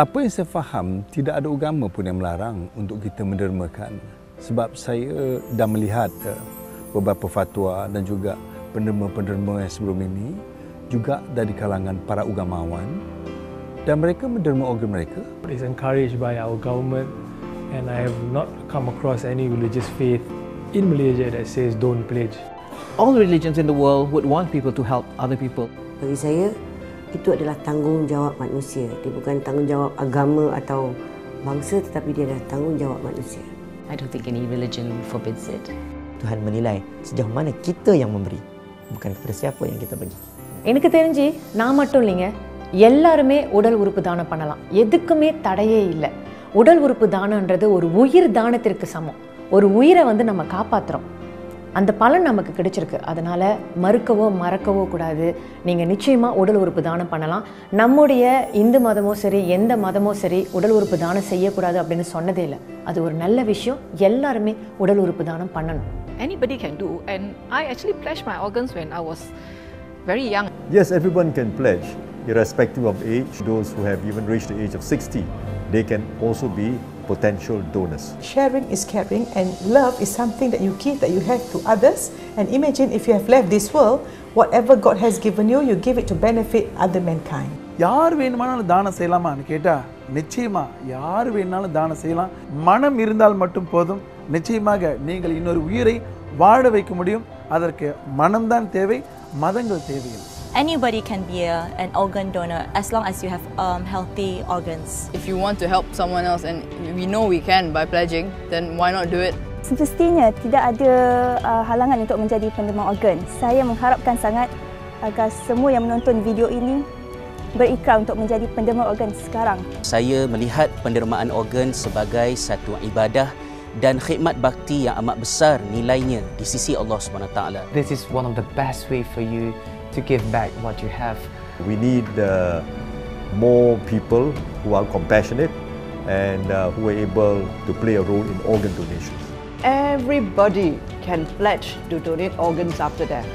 Apa yang saya faham, tidak ada agama pun yang melarang untuk kita mendermakan. Sebab saya dah melihat uh, beberapa fatwa dan juga penderma-penderma yang sebelum ini juga dari kalangan para ugamawan dan mereka menderma organ mereka. It's encouraged by our government and I have not come across any religious faith in Malaysia that says don't pledge. All religions in the world would want people to help other people. Bagi saya, itu adalah tanggungjawab manusia. Dia bukan tanggungjawab agama atau bangsa tetapi dia adalah tanggungjawab manusia. I don't think any religion forbids it. Tuhan menilai sejauh mana kita yang memberi, bukan kepada siapa yang kita bagi. எனக்கு தெரிஞ்சு நான் மட்டும் இல்லைங்க எல்லாருமே உடல் உறுப்பு தானம் பண்ணலாம் எதுக்குமே தடையே இல்லை உடல் உறுப்பு தானன்றது ஒரு உயிர் தானத்திற்கு சமம் ஒரு உயிரை வந்து நம்ம காப்பாற்றுறோம் அந்த பலன் நமக்கு கிடைச்சிருக்கு. அதனால் மறுக்கவோ மறக்கவோ கூடாது. நீங்கள் நிச்சயமாக உடல் உறுப்பு தானம் பண்ணலாம். நம்முடைய இந்து மதமோ சரி எந்த மதமோ சரி உடல் உறுப்பு தானம் செய்யக்கூடாது அப்படின்னு சொன்னதே இல்லை. அது ஒரு நல்ல விஷயம். எல்லாருமே உடல் உறுப்பு தானம் பண்ணணும். Anybody can do, and I actually pledged my organs when I was very young. Yes, everyone can pledge, irrespective of age. Those who have even reached the age of 60, they can also be potential donors. Sharing is caring, and love is something that you give, that you have to others. And imagine if you have left this world, whatever God has given you, you give it to benefit other mankind. யார் வேணுமானாலும் தானம் செய்யலாமான்னு கேட்டால் நிச்சயமா யார் வேணுனாலும் தானம் செய்யலாம் மனம் இருந்தால் மட்டும் போதும் நிச்சயமாக நீங்கள் இன்னொரு உயிரை வாழ வைக்க முடியும் அதற்கு மனம்தான் தேவை மதங்கள் தேவையில்லை Anybody can be a, an organ donor as long as you have um, healthy organs. If you want to help someone else, and we know we can by pledging, then why not do it? Semestinya tidak ada uh, halangan untuk menjadi penderma organ. Saya mengharapkan sangat agar semua yang menonton video ini berikrar untuk menjadi penderma organ sekarang. Saya melihat pendermaan organ sebagai satu ibadah dan khidmat bakti yang amat besar nilainya di sisi Allah Subhanahu taala. This is one of the best way for you to give back what you have. We need uh, more people who are compassionate and uh, who are able to play a role in organ donations. Everybody can pledge to donate organs after death.